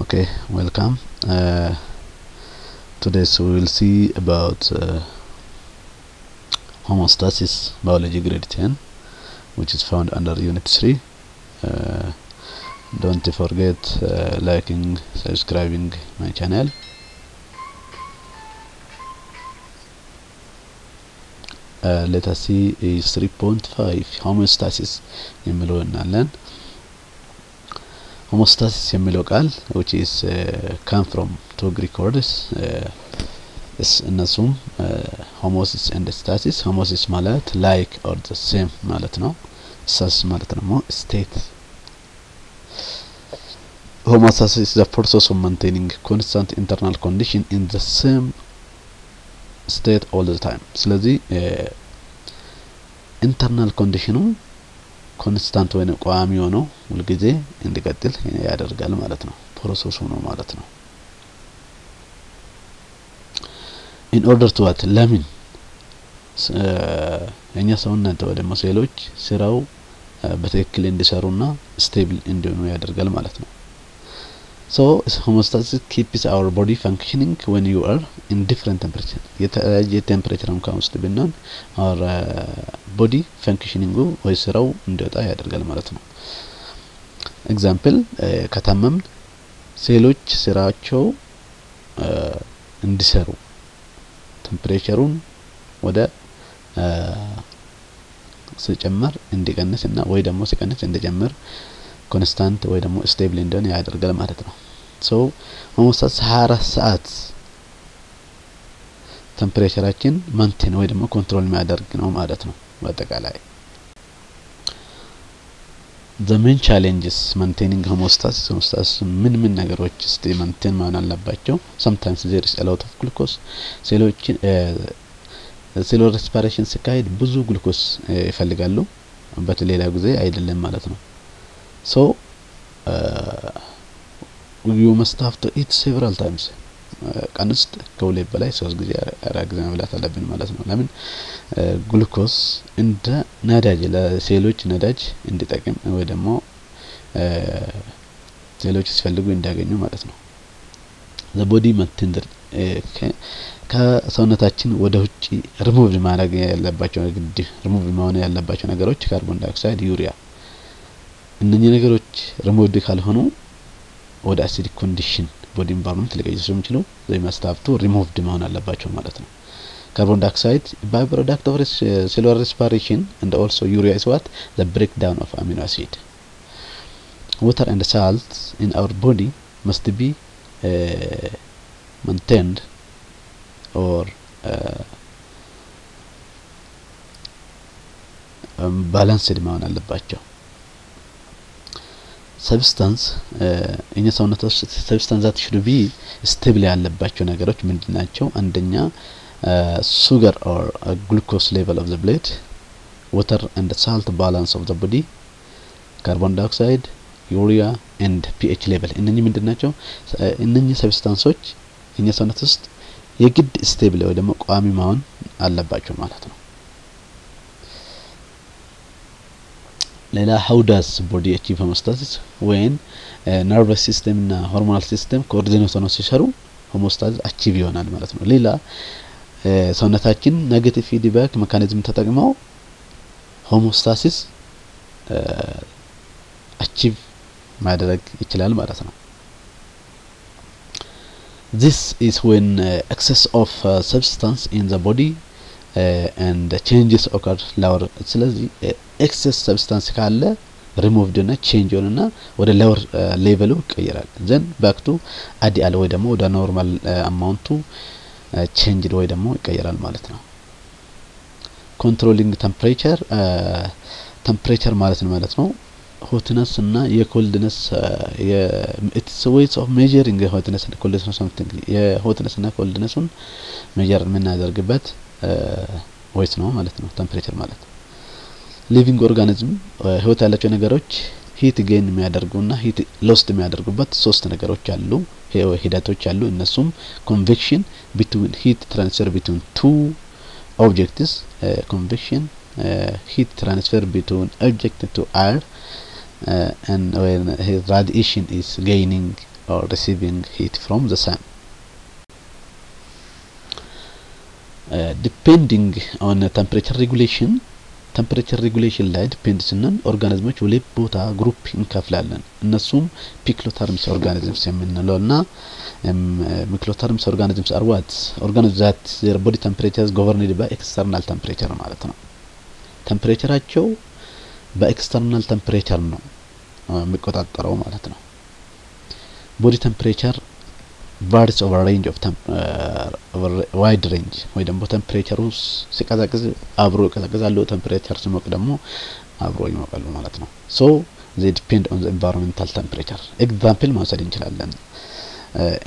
okay welcome uh, today so we will see about uh, homeostasis biology grade 10 which is found under unit 3 uh, don't forget uh, liking subscribing my channel uh, let us see is 3.5 homeostasis የሚለው እናለን homeostasis የሚለው ቃል uh, come from two Greek words uh, እነሱም ሆሞሲስ ኤንድ ስታሲስ ሆሞሲስ ማለት ላይክ ኦር ዘ ሴም ማለት ነው ስታሲስ ማለት ደግሞ ስቴት homostasis is the process of maintaining constant internal condition in the same state all the time ስለዚህ internal condition ኑ constant ወይም ቋሚ ሆነው ሁልጊዜ እንዲቀጥል ያደርጋል ማለት ነው። process ኡ ነው ማለት ነው። in order to what ለምን? እኛ ሰውነት ወይ ደግሞ ሴሎች ስራው በትክክል እንዲሰሩና stable እንዲሆኑ ያደርጋል ማለት ነው so homeostasis keeps our body functioning when you are in different temperature. የተለያየ temperature እንኳን ውስጥ ብንሆን our ቦዲ ፈንክሽኒንጉ ወይ ስራው እንዲወጣ ያደርጋል ማለት ነው። example ከታመምን ሴሎች ስራቸው እንዲሰሩ temperature ኡን ወደ ሲጨመር እንዲቀንስ እና ወይ ደግሞ ሲቀንስ እንዲጨምር constant ወይ ደግሞ stable እንደሆነ ያደርጋል ማለት ነው። so homeostasis 24 ሰዓት temperature አችን maintain ወይ ደግሞ control የሚያደርግ ነው ማለት ነው በአጠቃላይ። the main challenges maintaining homeostasis ምን ምን ነገሮች እስቲ maintain መሆን አለባቸው? sometimes there is a lot of ሴሎችን cellular respiration ሲካሄድ ብዙ ግሉኮስ ይፈልጋሉ። በሌላ ጊዜ አይደለም ማለት ነው so you must have to eat several times ቀን ውስጥ ከሁለት በላይ ሶስት ጊዜ አራት መብላት አለብን ማለት ነው። ለምን? ግሉኮስ እንደ ነዳጅ ለሴሎች ነዳጅ እንዲጠቅም ወይ ደግሞ ሴሎች ሲፈልጉ እንዲያገኙ ማለት ነው። the body maintain ደግሞ ከሰውነታችን ወደ ውጭ ሪሙቭ ማድረግ ያለባቸው ግድ ሪሙቭ መሆን ያለባቸው ነገሮች carbon dioxide urea እነኚህ ነገሮች ሪሙቭድ ካልሆኑ ወደ acidic condition body environment ሊቀይሩ ስለሚችሉ ዘይ መስታፍቱ ሪሙቭድ መሆን አለባቸው ማለት ነው። carbon dioxide by product of cellular respiration and also urea is what? The breakdown of amino acid. Water and salt in our body must be uh, maintained or uh, balanced መሆን አለባቸው substance እኛ ሰውነት ውስጥ substance that should be stable ያለባቸው ነገሮች ምንድን ናቸው? አንደኛ sugar or glucose level of the blood water and salt balance of the body carbon dioxide urea and pH level እነኚህ ምንድን ናቸው? እነኚህ substance ኦች እኛ ሰውነት ውስጥ የግድ stable ወይ ደግሞ ቋሚ መሆን አለባቸው ማለት ነው ሌላ how does body achieve homeostasis when nervous system እና hormonal system coordinate ሆነው ሲሰሩ homeostasis achieve ይሆናል ማለት ነው። ሌላ ሰውነታችን negative feedback mechanism ተጠቅመው homeostasis achieve ማድረግ ይችላል ማለት ነው። This is when uh, excess of uh, substance in the body uh, lower ስለዚህ excess substance ካለ ሪሙቭድ ና ቼንጅ ሆንና ወደ lower level ኡ ይቀየራል. then back to ideal ወይ ደግሞ ወደ normal amount ኡ changed ወይ ደግሞ ይቀየራል ማለት ነው። controlling temperature temperature ማለት ነው ማለት ነው። hotness እና የ coldness ways of measuring hotness እና coldness something የ hotness እና coldness ኡን measure የምናደርግበት ways ነው ማለት ነው temperature ማለት living organism ህይወት ያላቸው ነገሮች heat gain የሚያደርጉና heat lost የሚያደርጉበት ሶስት ነገሮች አሉ ሂደቶች አሉ እነሱም convection between heat transfer between two objects convection heat transfer between object to air and when is radiation is gaining or receiving heat from the sun. Uh, temperature regulation ላይ depend ስንል organism ኦች ሁለት ቦታ group እንከፍላለን። እነሱም poikilotherms organisms የምንለው እና poikilotherms organisms are what organism that their body temperature governed by external temperature ማለት ነው። temperature አቸው በ external temperature ነው የሚቆጣጠረው ማለት ነው። body temperature varies over range of wide range ወይ ደግሞ temperature ኡ ሲቀዘቅዝ አብሮ ይቀዘቅዛሉ፣ temperature ሲሞቅ ደግሞ አብሮ ይሞቃሉ ማለት ነው። so they depend on environmental temperature። example መውሰድ እንችላለን።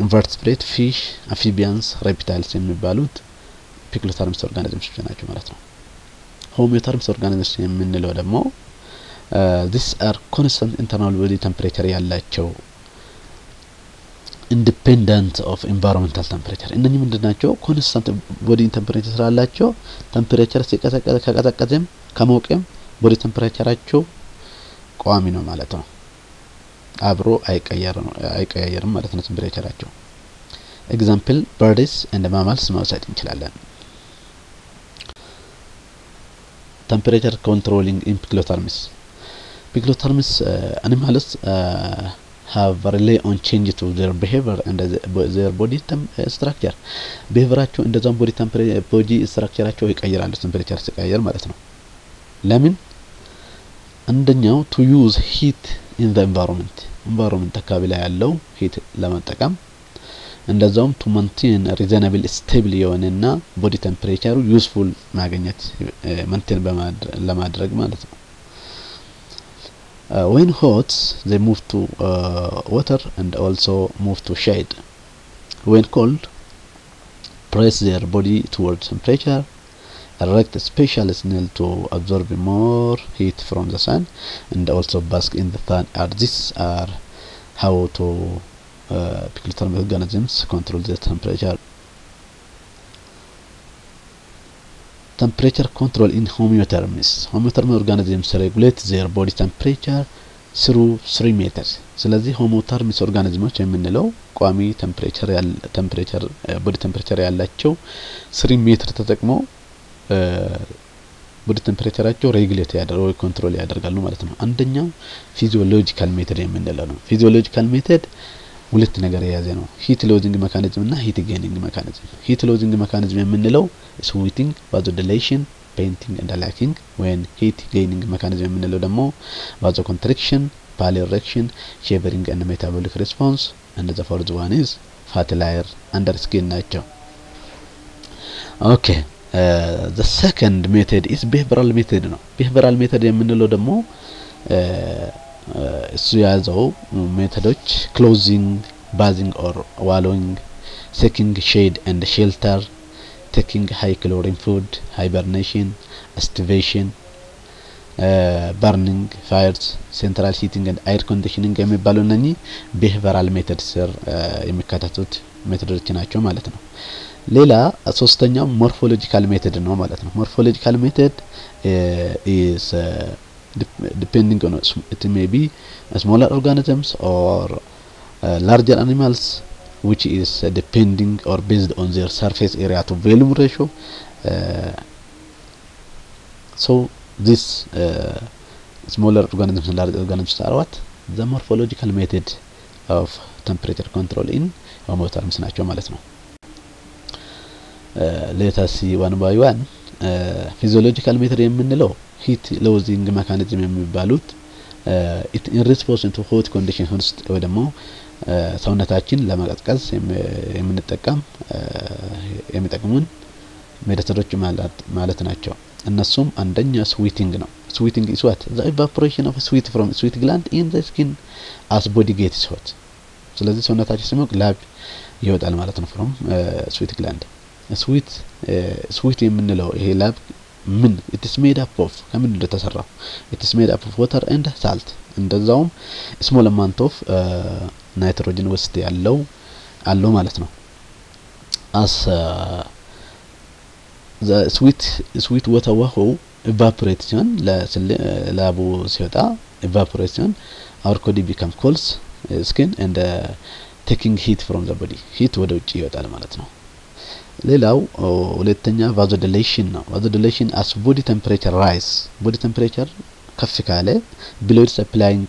invertebrate፣ fish፣ amphibians፣ reptiles የሚባሉት poikilotherms organisms ናቸው ማለት ነው። homeotherms organisms የምንለው ደግሞ these are constant internal body temperature ያላቸው independent of environmental temperature እነኚህ ምንድን ናቸው? constant body temperature ስላላቸው temperature ሲቀዘቀዘ ከቀዘቀዘም ከሞቀም body temperature አቸው ቋሚ ነው ማለት ነው። አብሮ አይቀያየርም ማለት ነው temperature አቸው። example birds and mammals መውሰድ እንችላለን። temperature controlling in poikilotherms poikilotherms animals have rely on change to their behavior and their body structure behavior ኣቸው እንደዛም body body structure ኣቸው ይቀይራሉ temperature ሲቀየር ማለት ነው። ለምን አንደኛው to use heat in the environment environment አካባቢ ላይ ያለው heat ለመጠቀም እንደዛውም to maintain reasonable stable የሆነና body temperature ኡ useful ማግኘት maintain ለማድረግ ማለት ነው። Uh, when hot they move to uh, water and also move to shade. When cold press their body towards temperature erect a special snail to absorb more heat from the sun and also bask in the sun. Are these are how to uh, organisms control the temperature temperature control in homeotherms homeothermal organisms regulate their body temperature through 3 methods ስለዚህ homeotherms organism ኦች የምንለው ቋሚ temperature temperature body temperature ያላቸው three method ተጠቅመው body temperature ኣቸው regulate ያደርጋሉ ወይ control ያደርጋሉ ማለት ነው። አንደኛው physiological method የምንለው ነው። physiological method ሁለት ነገር የያዘ ነው። heat losing mechanism እና heat gaining mechanism። heat losing mechanism የምንለው sweating፣ vasodilation፣ panting and licking ወይም heat gaining mechanism የምንለው ደግሞ vasoconstriction፣ piloerection፣ shivering እና metabolic response and the fourth one is fat layer under skin ናቸው። okay the second method is behavioral method ነው። behavioral method የምንለው ደግሞ እሱ የያዘው method ኦች clothing bathing or wallowing seeking shade and shelter taking high calorie food hibernation aestivation burning fires central heating and air conditioning የሚባሉ እነኚህ behavioral method ስር የሚካተቱት method ኦች ናቸው ማለት ነው። ሌላ ሶስተኛው morphological method ነው ማለት ነው። morphological method depending on it may be smaller organisms or uh, larger animals which is uh, depending or based on their surface area to volume ratio uh, so this uh, smaller organisms and larger organisms are what the morphological method of temperature control in homeotherms ናቸው ማለት ነው let us see one by one ፊዚዮሎጂካል ሜተድ የምንለው ሂት ሎዚንግ ሜካኒዝም የሚባሉት in response to hot condition ውስጥ ወይ ደግሞ ሰውነታችን ለመቀዝቀዝ የምንጠቀም የሚጠቅሙን medicine ኦች ማለት ናቸው። እነሱም አንደኛ sweating ነው። sweating what the evaporation of sweat from sweat gland in the skin as body gets hot። ስለዚህ ሰውነታችን ሲሞቅ ላብ ይወጣል ማለት ነው from sweat gland። sweat sweat የምንለው ይሄ ላብ ምን it's made up of ከምን እንደተሰራው it's made up of water and salt እንደዛውም small amount of nitrogen ውስጥ ያለው አለው ማለት ነው። as sweat sweat water ውሃው evaporate ሲሆን ላቡ ሲወጣ evaporate ሲሆን our body become cools skin and taking heat from the body heat ወደ ውጭ ይወጣል ማለት ነው። ሌላው ሁለተኛ vasodilation ነው። vasodilation as body temperature rise body temperature ከፍ ካለ blood supplying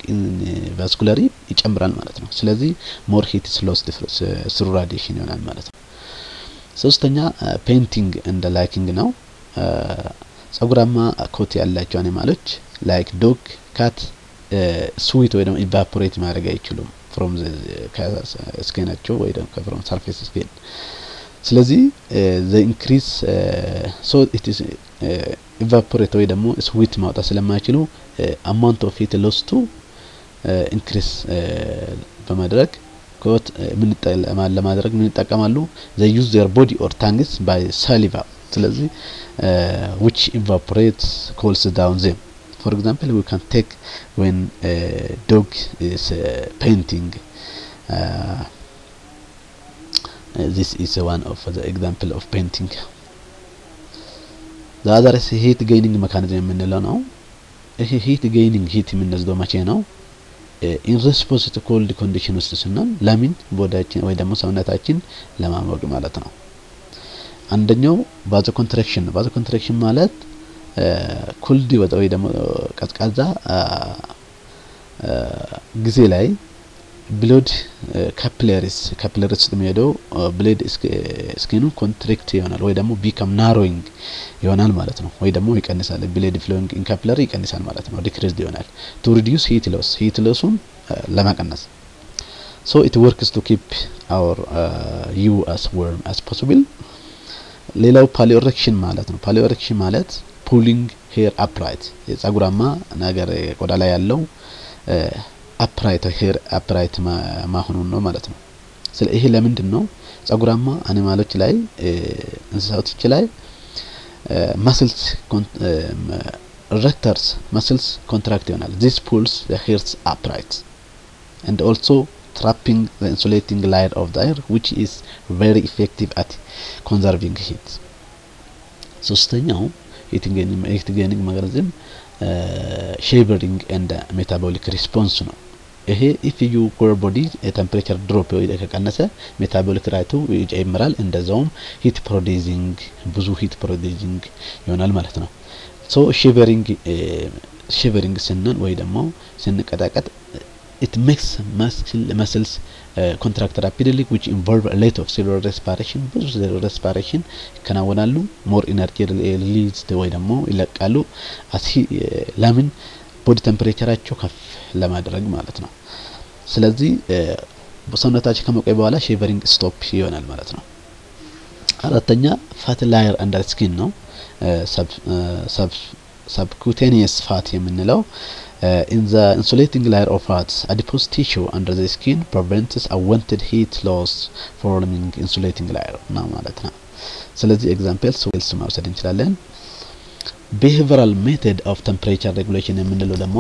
vascular ኢ ይጨምራል ማለት ነው። ስለዚህ more heat is lost through radiation ይሆናል ማለት ነው። ሶስተኛ panting and licking ነው። ጸጉራማ ኮት ያላቸው animal ኦች like dog፣ ካት ስዊት ወይ ደግሞ ኢቫፖሬት ማድረግ አይችሉም ፍሮም ስኪናቸው ወይ ደግሞ ፍሮም ሰርፌስ ስኪን ስለዚህ ዘ ሶ ኢት ኢዝ ኢቫፖሬት ወይ ደግሞ ስዊት ማውጣት ስለማይችሉ አማውንት ኦፍ ሂት ሎስቱ ኢንክሪዝ በማድረግ ኮት ለማድረግ ምን? ዘ ዩዝ ዜር ቦዲ ኦር ታንግስ ባይ ሳሊቫ ስለዚህ which evaporate cools down them for example we can take when dog is panting this is one of the example of panting the other is heat gaining mechanism የምንለው ነው። ይሄ heat gaining heat የምንወስደው መቼ ነው? in response to cold condition ውስጥ ስንሆን ለምን body ኣችን ወይ ደግሞ ሰውነታችን ለማሞቅ ማለት ነው። አንደኛው vasoconstriction ነው። constriction ማለት cold ወይ ደግሞ ቀዝቃዛ ጊዜ ላይ blood capillaries capillaries ውስጥ የሚሄደው blood skin ኡ constrict ይሆናል ወይ ደግሞ become narrowing ይሆናል ማለት ነው። ወይ ደግሞ ይቀንሳል። blood flowing in capillary ይቀንሳል ማለት ነው። decreased ይሆናል to reduce heat loss heat loss ኡን ለመቀነስ so it works to keep our you as warm as possible። ሌላው piloerection ማለት ነው። piloerection ማለት pulling hair upright የጸጉራማ ነገር ቆዳ ላይ ያለው upright hair upright ማሆኑን ነው ማለት ነው። ስለ ይሄ ለምንድን ነው ጸጉራማ animal ኦች ላይ እንስሳቶች ላይ muscles erectors muscles contract ይሆናል this pulls hairs upright and also trapping the insulating layer of the air which is very effective at conserving heat ሶስተኛው heat gaining mechanism shivering and metabolic response ነው። ይሄ if you core body temperature drop ከቀነሰ metabolic rate ኡ ይጨምራል። እንደዛውም heat producing ብዙ heat producing ይሆናል ማለት ነው። so shivering shivering ስንል ወይ ደግሞ ስንቀጠቀጥ it makes muscles contract rapidly which involve lot of cellular respiration ብዙ cellular respiration ይከናወናሉ። more energy released ወይ ደግሞ ይለቃሉ። አሲ ለምን body temperature ኣቸው ከፍ ለማድረግ ማለት ነው። ስለዚህ ሰውነታችን ከሞቀ በኋላ shivering stop ይሆናል ማለት ነው። አራተኛ fat layer under skin ነው። subcutaneous fat የምንለው in the insulating layer of fats adipose tissue under the skin prevents unwanted heat loss forming insulating layer ነው ማለት ነው። ስለዚህ examples whales መውሰድ እንችላለን። behavioral method of temperature regulation የምንለው ደግሞ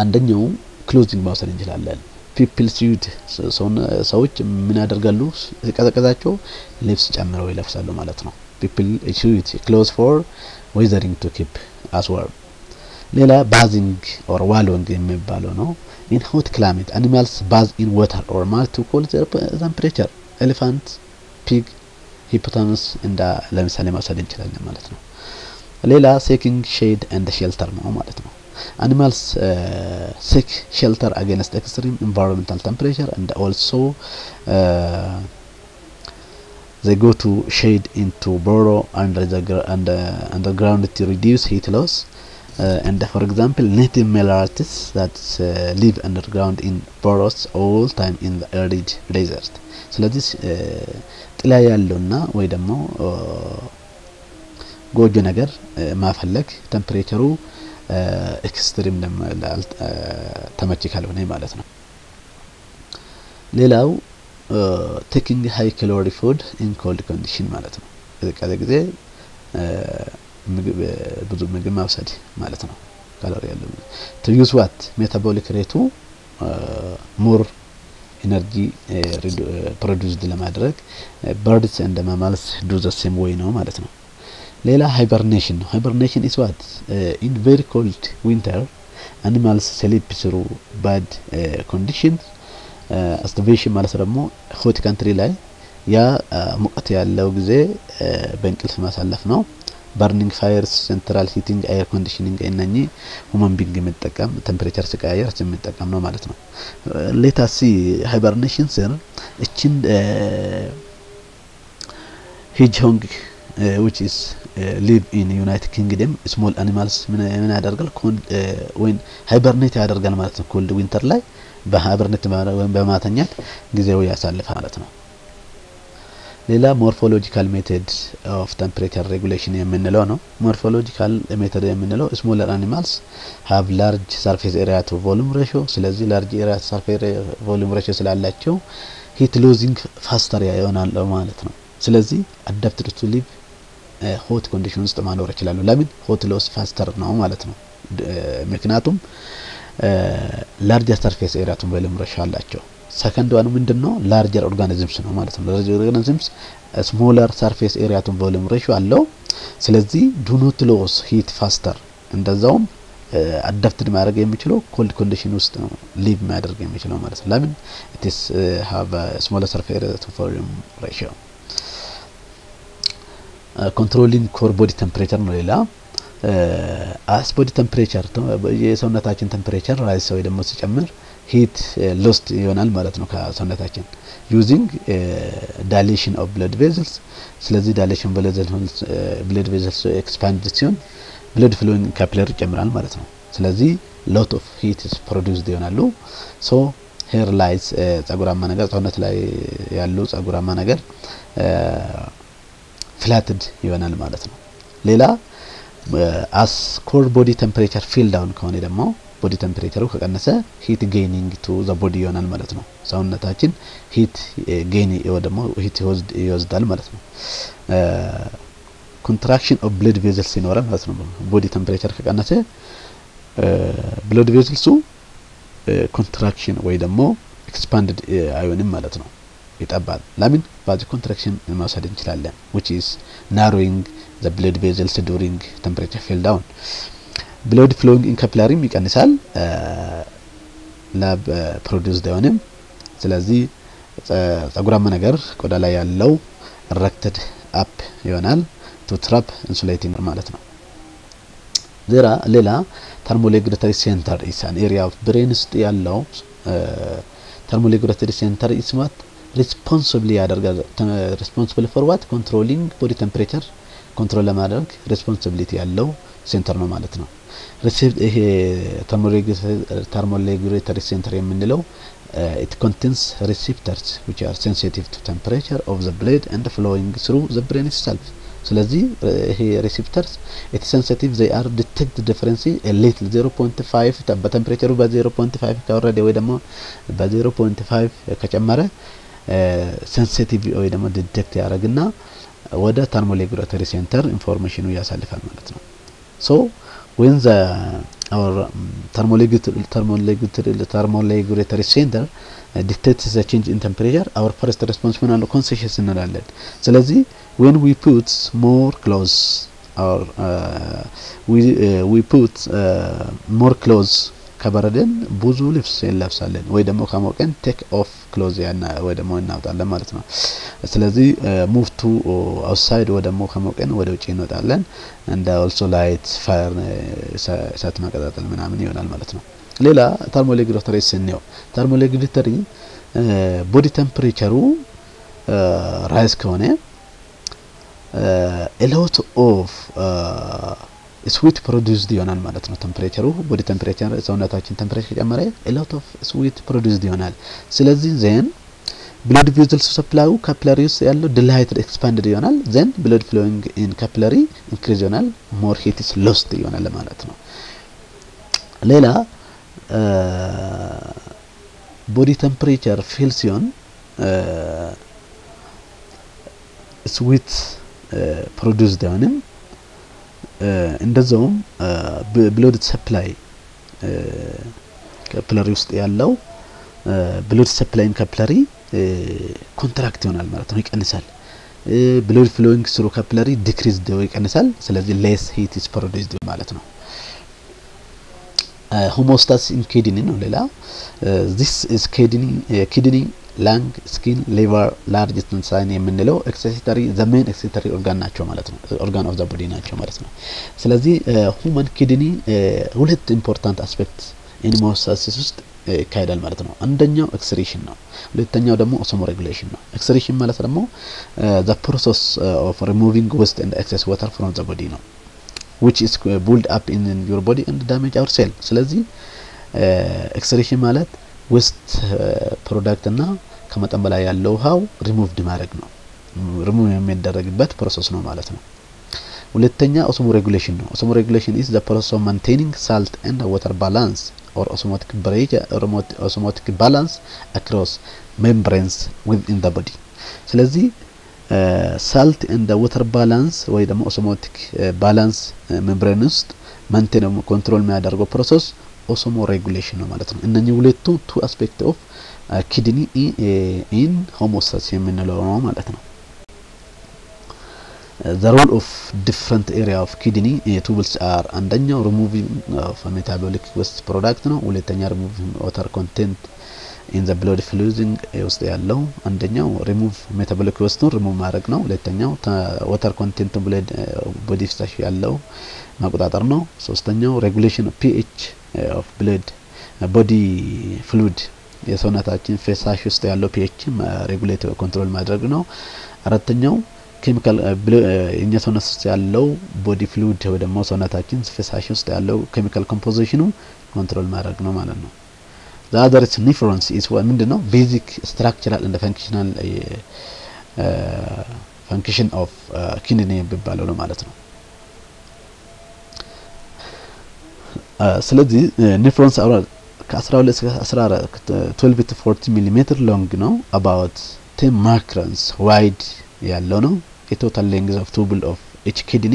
አንደኛው clothing መውሰድ እንችላለን። people should ሰዎች ምን ያደርጋሉ? ሲቀዘቅዛቸው ልብስ ጨምረው ይለብሳሉ ማለት ነው። people should clothes for weathering to keep us warm ሌላ bathing or wallowing የሚባለው ነው። in hot climate animals bathe in water or mud to cool temperature elephant፣ pig፣ hippopotamus እንደ ምሳሌ መውሰድ እንችላለን ማለት ነው። ሌላ ሴኪንግ ሼድ ኤንድ ሼልተር ነው ማለት ነው። አኒማልስ ሴክ ሼልተር አጌንስት ኤክስትሪም ኢንቫይሮንመንታል ቴምፕሬቸር ኤንድ ኦልሶ under the under underground to reduce heat loss uh, and for example native male artists that uh, live underground in burrows all time in the arid desert ስለዚህ ጥላ ያለውና ወይ ደግሞ ጎጆ ነገር ማፈለግ temperature ኡ extreme ተመቺ ካልሆነ ማለት ነው። ሌላው taking high calorie food in cold condition ማለት ነው። ቅዝቃዜ ጊዜ ብዙ ምግብ ማውሰድ ማለት ነው። ካሎሪ ያለው to use what metabolic rate ኡ more energy produced ለማድረግ birds and mammals do the same way ነው ማለት ነው። ሌላ hibernation ነው። hibernation is what in very cold winter animals sleep through bad conditions aestivation ማለት ደግሞ hot country ላይ ያ ሙቀት ያለው ጊዜ በእንቅልፍ ማሳለፍ ነው። burning fires፣ central heating፣ air conditioning እነኚህ human being የሚጠቀም temperature ሲቀያየር የሚጠቀም ነው ማለት ነው። let us see hibernation ስር እችን hedgehog which is live in United Kingdom small animals ምን ያደርጋል ወይም hibernate ያደርጋል ማለት ነው። cold winter ላይ በ hibernate ወይም በማተኛት ጊዜው ያሳልፋል ማለት ነው። ሌላ morphological method of temperature regulation የምንለው ነው። morphological method የምንለው smaller animals have large surface area to volume ratio። ስለዚህ large area surface volume ratio ስላላቸው heat losing faster ይሆናል ማለት ነው። ስለዚህ adapted to live hot condition ውስጥ ማኖር ይችላሉ። ለምን heat loss faster ነው ማለት ነው። ምክንያቱም larger surface area to volume ratio አላቸው። second one ኡ ምንድነው? larger organisms ነው ማለት ነው። larger organisms smaller surface area to volume ratio አለው። ስለዚህ do not lose heat faster እንደዛውም adapted ማድረግ የሚችለው cold condition ውስጥ ነው live ማድረግ የሚችለው ማለት ነው። ለምን it's have smaller surface area to volume ratio controlling core body temperature ነው። ሌላ as body temperature የሰውነታችን temperature rise ወይ ደግሞ ሲጨምር heat lost ይሆናል ማለት ነው ከሰውነታችን using dilation of blood vessels። ስለዚህ dilation blood vessels expand ሲሆን blood flowing capillary ይጨምራል ማለት ነው። ስለዚህ lot of heat produced ይሆናሉ። so hair lies ጸጉራማ ነገር ሰውነት ላይ ያሉ ጸጉራማ ነገር flatted ይሆናል ማለት ነው። ሌላ as core body temperature fell down ከሆነ ደግሞ body temperature ኡ ከቀነሰ heat gaining to the body ይሆናል ማለት ነው። ሰውነታችን heat gain ደግሞ heat ይወስዳል ማለት ነው። contraction of blood vessels ይኖራል ማለት ነው። body temperature ከቀነሰ blood vessels ኡ contraction ወይ ደግሞ expanded አይሆንም ማለት ነው። ይጠባል። ለምን vasoconstriction መውሰድ እንችላለን which is narrowing the blood vessels during temperature fall down blood flowing in capillary ም ይቀንሳል። ላብ produced አይሆንም። ስለዚህ ጸጉራማ ነገር ቆዳ ላይ ያለው erected up ይሆናል to trap insulating ማለት ነው። ዜራ ሌላ thermoregulatory center is an area of brain ውስጥ ያለው thermoregulatory center is what responsibly ያደርጋል። responsible for what controlling body temperature control ለማድረግ responsibility ያለው center ነው ማለት ነው። ይሄ thermoregulatory center የምንለው it contains receptors which are sensitive to temperature of the blood and flowing through the brain itself። ስለዚህ ይሄ receptors it sensitive they are detect difference little 0.5 በ temperature ኡ በ0.5 ከወረደ ወይ ደግሞ በ0.5 ከጨመረ sensitive ወይ ደግሞ detect ያደርግና ወደ thermoregulatory center information ኡ ያሳልፋል ማለት ነው። so when the our thermoregulatory center detect the change in temperature our first response ምን አለው conscious እንላለን። ስለዚህ when we put more clothes our we put more clothes ከበረደን ብዙ ልብስ እንለብሳለን ወይ ደግሞ ከሞቀን take off clothes ወይ ደግሞ እናወጣለን ማለት ነው። ስለዚህ move to outside ወይ ደግሞ ከሞቀን ወደ ውጭ እንወጣለን። and also light fire እሳት ማቀጣጠል ምናምን ይሆናል ማለት ነው። ሌላ thermoregulatory ስንየው thermoregulatory body temperature ኡ rise ከሆነ a lot of sweat produced ይሆናል ማለት ነው። temperature ኡ body temperature ሰውነታችን temperature ከጨመረ a lot of sweat produced ይሆናል። ስለዚህ then blood vessels supply ኡ capillary ውስጥ ያለው dilated expanded ይሆናል። then blood flowing in capillary increase ይሆናል። more heat is lost ይሆናል ማለት ነው። ሌላ body temperature fell ሲሆን sweat produced አይሆንም። እንደዛውም blood supply capillary ውስጥ ያለው blood supply ን capillary contract ይሆናል ማለት ነው፣ ይቀንሳል። blood flowing through capillary decreased ይቀንሳል። ስለዚህ less heat is produced ማለት ነው። homeostasis in kidney ነው። ሌላ this is kidney lung skin liver large intestine የምንለው excretory the main excretory organ ናቸው ማለት ነው። organ of the body ናቸው ማለት ነው። ስለዚህ human kidney ሁለት important aspect in homeostasis ውስጥ ይካሄዳል ማለት ነው። አንደኛው excretion ነው። ሁለተኛው ደግሞ osmoregulation ነው። excretion ማለት ደግሞ ዘ ፕሮሰስ ኦፍ ሪሙቪንግ ዌስት ኤንድ ኤክሰስ ዋተር ፍሮም ዘ ቦዲ ነው which is build up in your body and damage our cell ስለዚህ excretion ማለት waste product እና ከመጠን በላይ ያለው ውሃው ሪሙቭድ ማድረግ ነው። ሪሙቭ የሚደረግበት process ነው ማለት ነው። ሁለተኛ osmoregulation ነው። osmoregulation is the process of maintaining salt and water balance or osmotic ብሬጅ osmotic balance across membranes within the body ስለዚህ salt and water balance ወይ ደግሞ osmotic balance membrane ውስጥ maintain control የሚያደርገው process osmoregulation ነው ማለት ነው። እነኚህ ሁለቱ two aspect of kidney in homeostasis የምንለው ነው ማለት ነው። the role of different area of kidney tubules are አንደኛው ሪሙቪንግ ኦፍ ሜታቦሊክ ዌስት ፕሮዳክት ነው። ሁለተኛ ሪሙቪንግ ዋተር ኮንቴንት ኢን ዘ ብሎድ ፍሉዚንግ ውስጥ ያለው አንደኛው ሪሙቭ ሜታቦሊክ ዌስቱን ሪሙቭ ማድረግ ነው። ሁለተኛው water content blood body ፍሳሽ ያለው መቆጣጠር ነው። ሶስተኛው regulation pH of blood body fluid የሰውነታችን ፈሳሽ ውስጥ ያለው pH regulate control ማድረግ ነው። አራተኛው ኬሚካል እኛ ሰውነት ውስጥ ያለው body fluid ወይ ደግሞ ሰውነታችን ፈሳሽ ውስጥ ያለው chemical composition ኡ control ማድረግ ነው ማለት ነው። the other nephrons is ምንድን ነው? basic structural and functional function of kidney የሚባለው ነው ማለት ነው። ስለዚህ nephrons ከ12 እስከ 12 to 40 ሚሊ ሜትር long ነው። about 10 microns wide ያለው ነው። የ total length of tubule of each kidney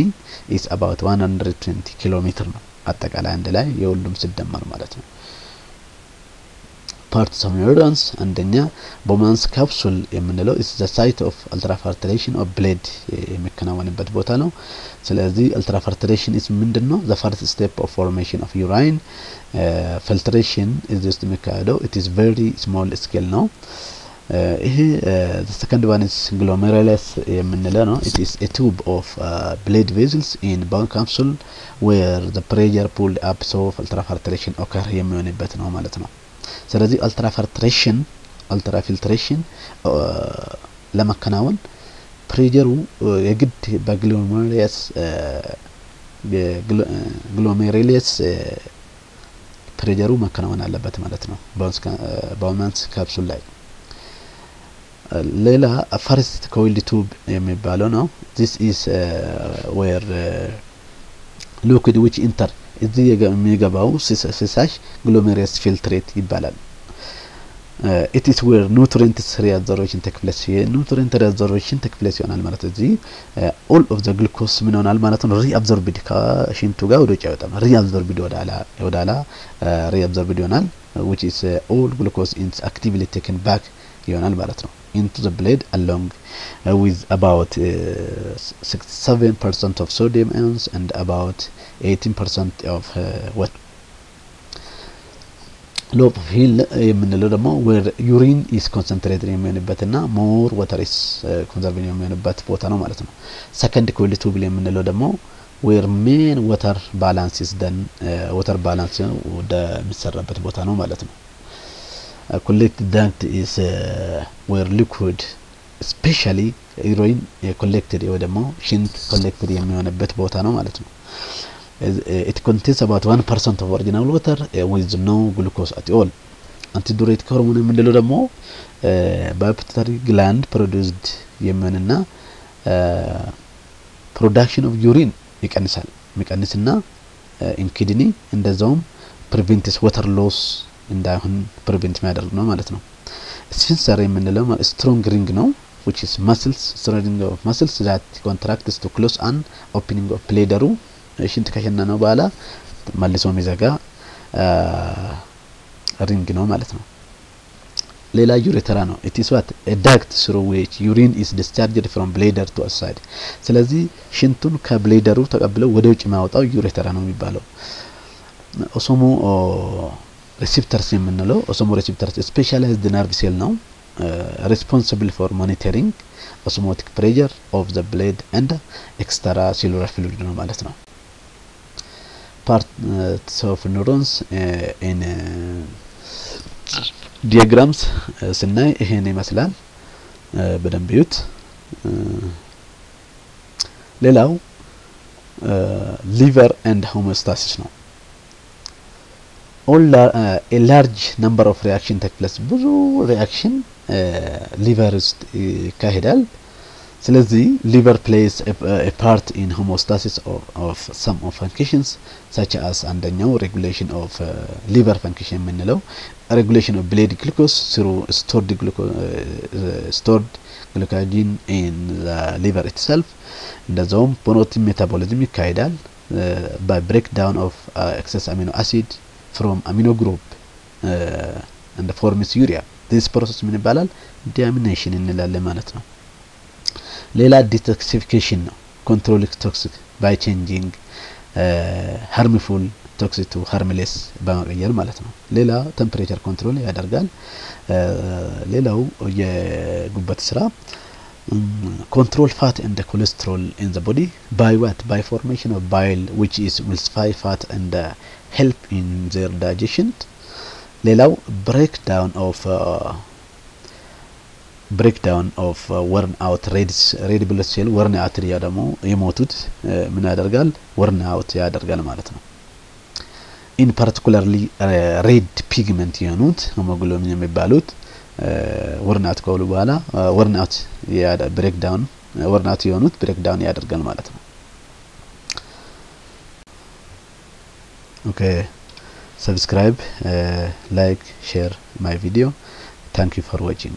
is about 120 ኪሎ ሜትር ነው። አጠቃላይ አንድ ላይ የሁሉም ሲደመር ማለት ነው። parts of nephrons አንደኛ Bowman's capsule የምንለው is the site of ultrafiltration of blood የሚከናወንበት ቦታ ነው። ስለዚህ ultrafiltration is ምንድን ነው? the first step of formation of urine filtration እዚህ ውስጥ የሚካሄደው it is very small scale ነው። ይሄ second one is glomerulus የምንለው ነው። it is a tube of blood vessels in Bowman capsule where the pressure build up so ultrafiltration occur የሚሆንበት ነው ማለት ነው። ስለዚህ ultrafiltration ultrafiltration ለማከናወን pressure ኡ የግድ በ glomerulus glomerulus pressure ኡ መከናወን አለበት ማለት ነው በ Bowman's capsule ላይ። ሌላ first coiled tube የሚባለው ነው። this is where liquid which enter እዚህ የሚገባው ፍሳሽ glomerulus filtrate ይባላል። it is where nutrients reabsorption take place የ nutrient take place ይሆናል ማለት እዚህ all of the glucose ምን ይሆናል ማለት ነው? reabsorbed ከሽንቱ ጋር ወደ ውጭ አይወጣም። reabsorbed ወደ ኋላ reabsorbed ይሆናል። which is all glucose is actively taken back ይሆናል ማለት ነው። blood along uh, with about uh, 67% of sodium ions and about 18% of water loop Henle የምንለው ደግሞ urine is concentrated የሚሆንበትና more water is conserve የሚሆንበት ቦታ ነው ማለት ነው። second coiled tubule የምንለው ደግሞ where main water balance is done water balance ወደሚሰራበት ቦታ ነው ማለት ነው። collect duct is where liquid specially urine collected ወይ ደግሞ ሽንት collected የሚሆንበት ቦታ ነው ማለት ነው። it contains about 1% of original water with no glucose at all. antidiuretic hormone የምንለው ደግሞ በ pituitary gland produced የሚሆንና production of urine ይቀንሳል። የሚቀንስና in kidney እንደዛውም prevents water loss እንዳይሆን prevent የሚያደርግ ነው ማለት ነው። sphincter የምንለው strong ring ነው which is muscles strong of muscles that contracts to close an opening of bladder ኡ ሽንት ከሸነነው በኋላ መልሶ የሚዘጋ ring ነው ማለት ነው። ሌላ urethra ነው። it is what a duct through which urine is discharged from bladder to outside። ስለዚህ ሽንቱን ከ bladder ኡ ተቀብለው ወደ ውጭ የሚያወጣው urethra ነው የሚባለው። osmoreceptors የምንለው osmoreceptors specialized nerve cell ነው responsible for monitoring osmotic pressure of the blood and extracellular fluid ነው ማለት ነው። parts of nephrons in diagrams ስናይ ይሄን ይመስላል። በደንብ እዩት። ሌላው liver and homeostasis ነው። all large number of reaction take place ብዙ reaction liver ውስጥ ይካሄዳል። ስለዚህ liver plays part in homeostasis of some of functions such as አንደኛው regulation of liver function የምንለው regulation of blood glucose through stored glycogen in liver itself እንደዛውም protein metabolism ይካሄዳል by break down of excess amino acid from amino group and forms urea this process ምን ይባላል? deamination እንላለን ማለት ነው። ሌላ detoxification ነው። controlling toxic by changing harmful toxic to harmless በመቀየር ማለት ነው። ሌላ temperature control ያደርጋል። ሌላው የጉበት ስራ control fat and cholesterol in the body by what by formation of bile which is emulsify fat and help in their digestion ሌላው break down of break down of worn out red blood cell worn out ያ ደግሞ የሞቱት ምን ያደርጋል? worn out ያደርጋል ማለት ነው። in particularly red pigment የሆኑት ሆሞግሎቢን የሚባሉት worn out ከሆኑ በኋላ worn out break down worn out የሆኑት break down ያደርጋል ማለት ነው። okay subscribe uh, like share my video thank you for watching